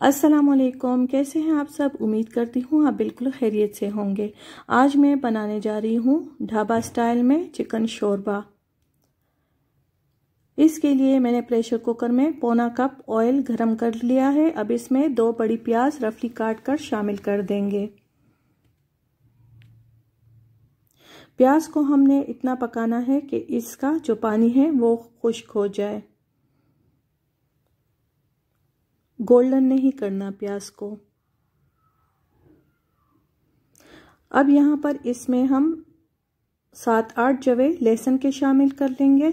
असलकुम कैसे हैं आप सब? उम्मीद करती हूँ आप बिल्कुल खैरियत से होंगे। आज मैं बनाने जा रही हूँ ढाबा स्टाइल में चिकन शोरबा। इसके लिए मैंने प्रेशर कुकर में पौना कप ऑयल गरम कर लिया है। अब इसमें दो बड़ी प्याज रफली काट कर शामिल कर देंगे। प्याज को हमने इतना पकाना है कि इसका जो पानी है वो खुश्क हो जाए। गोल्डन नहीं करना प्याज को। अब यहाँ पर इसमें हम सात आठ जवे लहसुन के शामिल कर लेंगे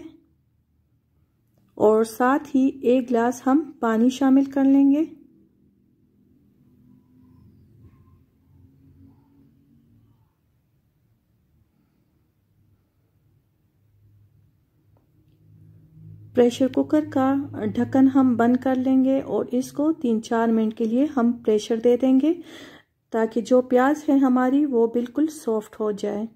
और साथ ही एक गिलास हम पानी शामिल कर लेंगे। प्रेशर कुकर का ढक्कन हम बंद कर लेंगे और इसको तीन चार मिनट के लिए हम प्रेशर दे देंगे ताकि जो प्याज है हमारी वो बिल्कुल सॉफ्ट हो जाए।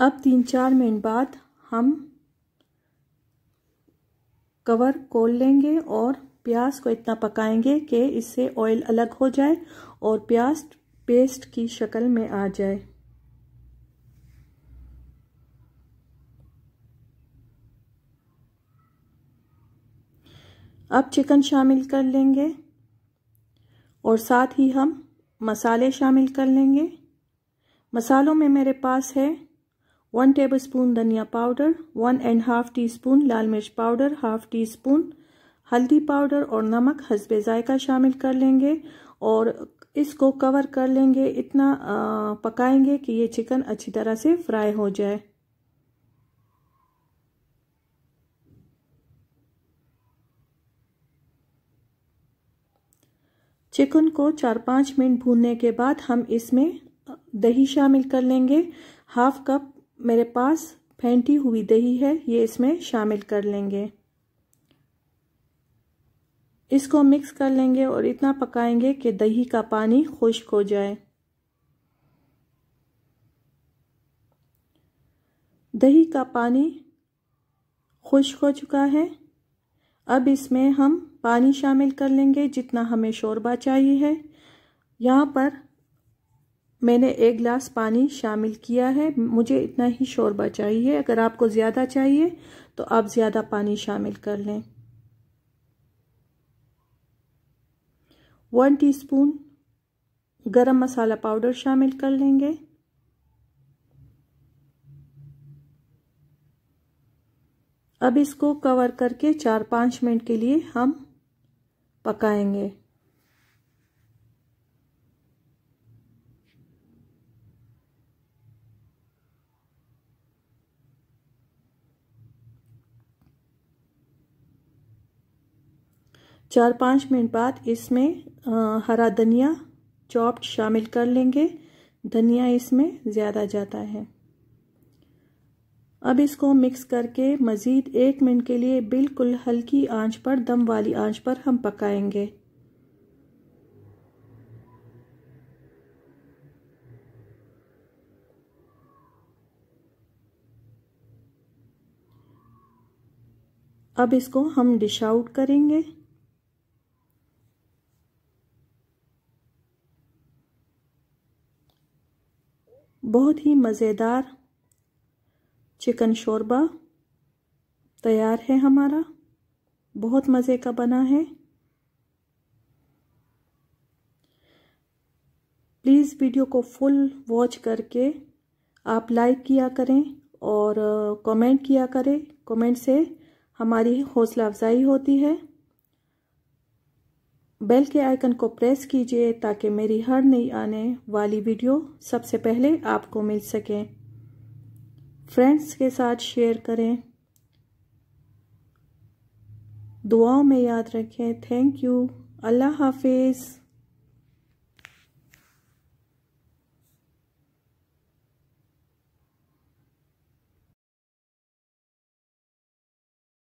अब तीन चार मिनट बाद हम कवर खोल लेंगे और प्याज को इतना पकाएँगे कि इससे ऑयल अलग हो जाए और प्याज पेस्ट की शक्ल में आ जाए। अब चिकन शामिल कर लेंगे और साथ ही हम मसाले शामिल कर लेंगे। मसालों में मेरे पास है वन टेबल स्पून धनिया powder one and half teaspoon लाल मिर्च पाउडर हाफ़ टी स्पून हल्दी पाउडर और नमक हसबे ज़ायका शामिल कर लेंगे और इसको कवर कर लेंगे। इतना आ, पकाएँगे कि ये चिकन अच्छी तरह से फ्राई हो जाए। चिकन को चार पाँच मिनट भूनने के बाद हम इसमें दही शामिल कर लेंगे। हाफ़ कप मेरे पास फेंटी हुई दही है, ये इसमें शामिल कर लेंगे। इसको मिक्स कर लेंगे और इतना पकाएँगे कि दही का पानी खुश्क हो जाए। दही का पानी खुश्क हो चुका है। अब इसमें हम पानी शामिल कर लेंगे जितना हमें शोरबा चाहिए है। यहाँ पर मैंने एक गिलास पानी शामिल किया है। मुझे इतना ही शोरबा चाहिए। अगर आपको ज़्यादा चाहिए तो आप ज़्यादा पानी शामिल कर लें। वन टीस्पून गरम मसाला पाउडर शामिल कर लेंगे। अब इसको कवर करके चार पाँच मिनट के लिए हम पकाएँगे। चार पाँच मिनट बाद इसमें हरा धनिया चॉप्ड शामिल कर लेंगे। धनिया इसमें ज़्यादा जाता है। अब इसको मिक्स करके मज़ीद एक मिनट के लिए बिल्कुल हल्की आँच पर, दम वाली आँच पर हम पकाएँगे। अब इसको हम डिश आउट करेंगे। बहुत ही मज़ेदार चिकन शोरबा तैयार है हमारा। बहुत मज़े का बना है। प्लीज़ वीडियो को फुल वॉच करके आप लाइक किया करें और कमेंट किया करें। कमेंट से हमारी हौसला अफजाई होती है। बेल के आइकन को प्रेस कीजिए ताकि मेरी हर नई आने वाली वीडियो सबसे पहले आपको मिल सके। फ्रेंड्स के साथ शेयर करें। दुआओं में याद रखें। थैंक यू अल्लाह हाफिज़।